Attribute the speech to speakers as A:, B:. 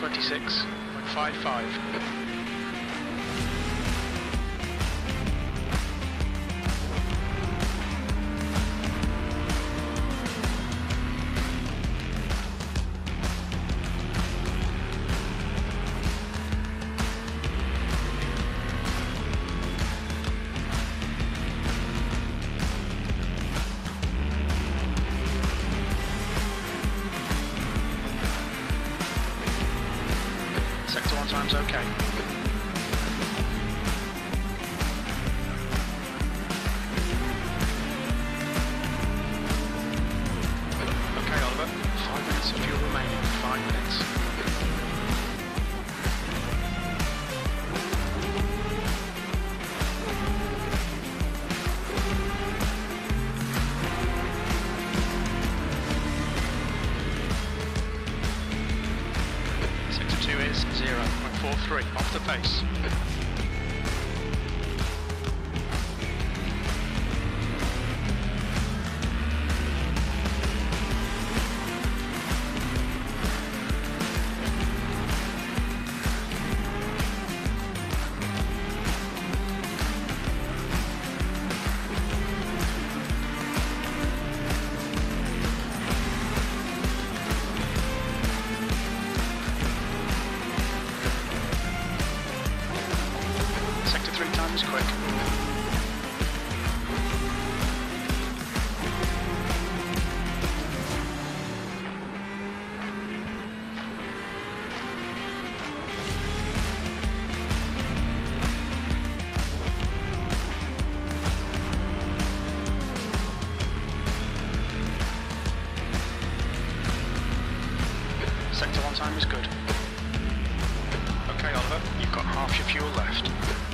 A: 126.55. time's okay. 0.43, off the pace. Time is quick. Sector 1 time is good. Okay, Oliver, you've got half your fuel left.